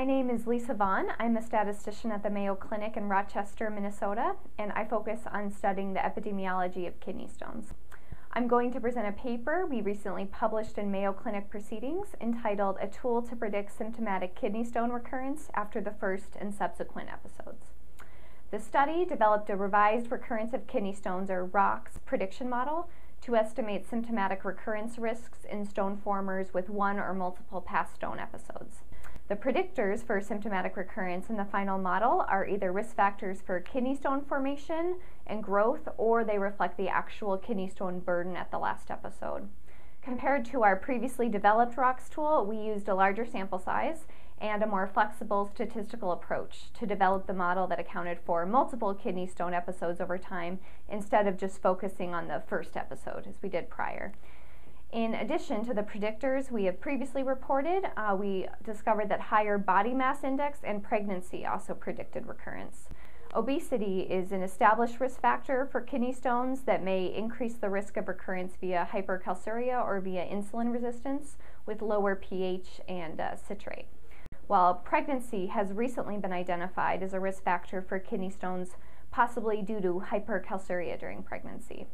my name is Lisa Vaughan. I'm a statistician at the Mayo Clinic in Rochester, Minnesota, and I focus on studying the epidemiology of kidney stones. I'm going to present a paper we recently published in Mayo Clinic Proceedings entitled A Tool to Predict Symptomatic Kidney Stone Recurrence After the First and Subsequent Episodes. The study developed a revised recurrence of kidney stones, or ROCKS, prediction model to estimate symptomatic recurrence risks in stone formers with one or multiple past stone episodes. The predictors for symptomatic recurrence in the final model are either risk factors for kidney stone formation and growth, or they reflect the actual kidney stone burden at the last episode. Compared to our previously developed ROCKS tool, we used a larger sample size and a more flexible statistical approach to develop the model that accounted for multiple kidney stone episodes over time instead of just focusing on the first episode as we did prior. In addition to the predictors we have previously reported, uh, we discovered that higher body mass index and pregnancy also predicted recurrence. Obesity is an established risk factor for kidney stones that may increase the risk of recurrence via hypercalciuria or via insulin resistance with lower pH and uh, citrate. While pregnancy has recently been identified as a risk factor for kidney stones, possibly due to hypercalciuria during pregnancy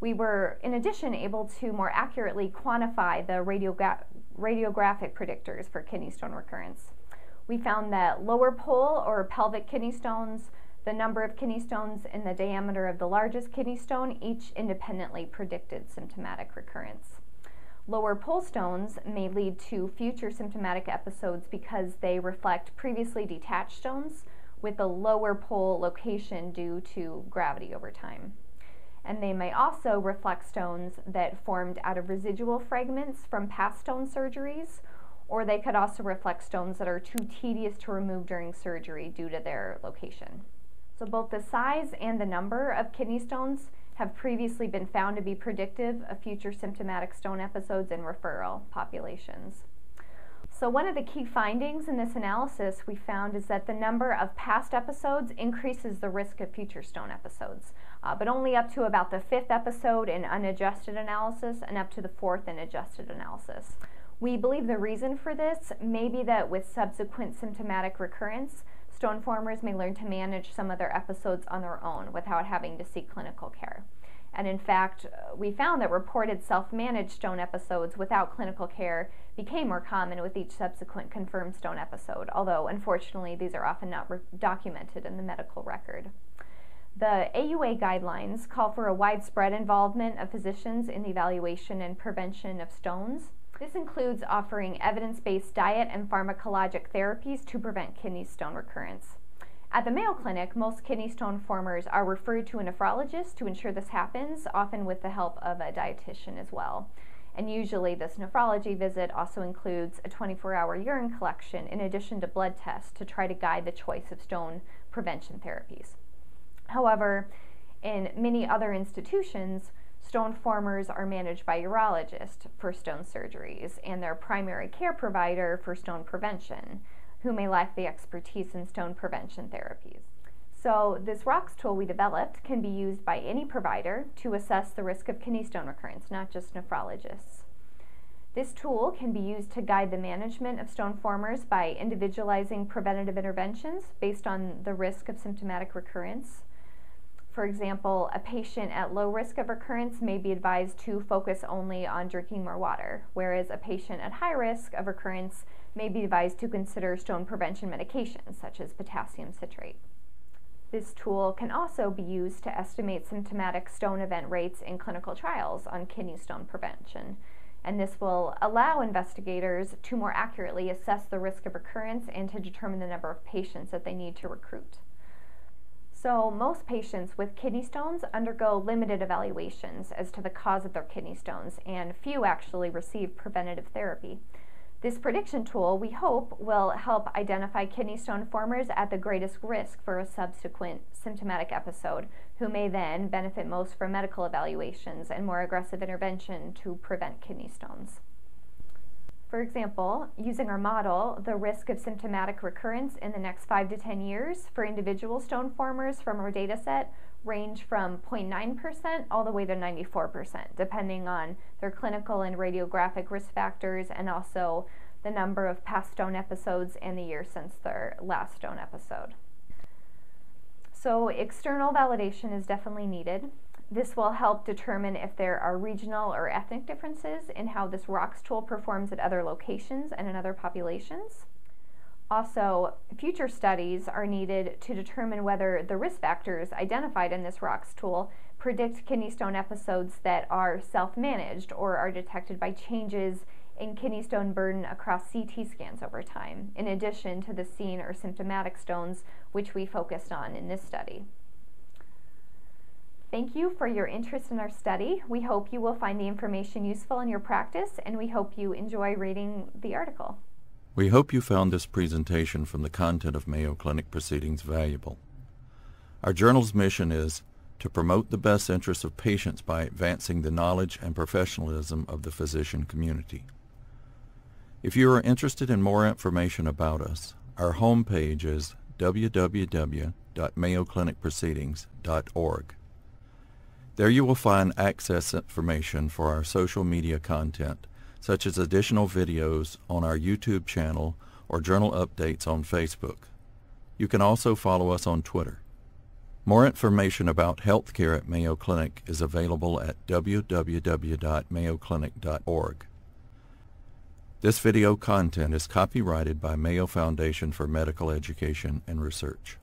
we were, in addition, able to more accurately quantify the radiogra- radiographic predictors for kidney stone recurrence. We found that lower pole or pelvic kidney stones, the number of kidney stones, and the diameter of the largest kidney stone each independently predicted symptomatic recurrence. Lower pole stones may lead to future symptomatic episodes because they reflect previously detached stones with a lower pole location due to gravity over time and they may also reflect stones that formed out of residual fragments from past stone surgeries, or they could also reflect stones that are too tedious to remove during surgery due to their location. So both the size and the number of kidney stones have previously been found to be predictive of future symptomatic stone episodes in referral populations. So, one of the key findings in this analysis we found is that the number of past episodes increases the risk of future stone episodes, uh, but only up to about the fifth episode in unadjusted analysis and up to the fourth in adjusted analysis. We believe the reason for this may be that with subsequent symptomatic recurrence, stone formers may learn to manage some of their episodes on their own without having to seek clinical care. And in fact, we found that reported self managed stone episodes without clinical care became more common with each subsequent confirmed stone episode, although unfortunately these are often not re- documented in the medical record. The AUA guidelines call for a widespread involvement of physicians in the evaluation and prevention of stones. This includes offering evidence based diet and pharmacologic therapies to prevent kidney stone recurrence. At the Mayo Clinic, most kidney stone formers are referred to a nephrologist to ensure this happens, often with the help of a dietitian as well. And usually, this nephrology visit also includes a 24 hour urine collection in addition to blood tests to try to guide the choice of stone prevention therapies. However, in many other institutions, stone formers are managed by urologists for stone surgeries and their primary care provider for stone prevention who may lack the expertise in stone prevention therapies. So, this ROCKS tool we developed can be used by any provider to assess the risk of kidney stone recurrence, not just nephrologists. This tool can be used to guide the management of stone formers by individualizing preventative interventions based on the risk of symptomatic recurrence. For example, a patient at low risk of recurrence may be advised to focus only on drinking more water, whereas a patient at high risk of recurrence may be advised to consider stone prevention medications such as potassium citrate. This tool can also be used to estimate symptomatic stone event rates in clinical trials on kidney stone prevention. And this will allow investigators to more accurately assess the risk of recurrence and to determine the number of patients that they need to recruit. So, most patients with kidney stones undergo limited evaluations as to the cause of their kidney stones, and few actually receive preventative therapy. This prediction tool, we hope, will help identify kidney stone formers at the greatest risk for a subsequent symptomatic episode, who may then benefit most from medical evaluations and more aggressive intervention to prevent kidney stones. For example, using our model, the risk of symptomatic recurrence in the next 5 to 10 years for individual stone formers from our data set range from 0.9% all the way to 94%, depending on their clinical and radiographic risk factors and also the number of past stone episodes and the year since their last stone episode. So external validation is definitely needed. This will help determine if there are regional or ethnic differences in how this ROCKS tool performs at other locations and in other populations. Also, future studies are needed to determine whether the risk factors identified in this ROCKS tool predict kidney stone episodes that are self-managed or are detected by changes in kidney stone burden across CT scans over time, in addition to the seen or symptomatic stones, which we focused on in this study. Thank you for your interest in our study. We hope you will find the information useful in your practice, and we hope you enjoy reading the article. We hope you found this presentation from the content of Mayo Clinic Proceedings valuable. Our journal's mission is to promote the best interests of patients by advancing the knowledge and professionalism of the physician community. If you are interested in more information about us, our homepage is www.mayoclinicproceedings.org. There you will find access information for our social media content, such as additional videos on our YouTube channel or journal updates on Facebook. You can also follow us on Twitter. More information about healthcare at Mayo Clinic is available at www.mayoclinic.org. This video content is copyrighted by Mayo Foundation for Medical Education and Research.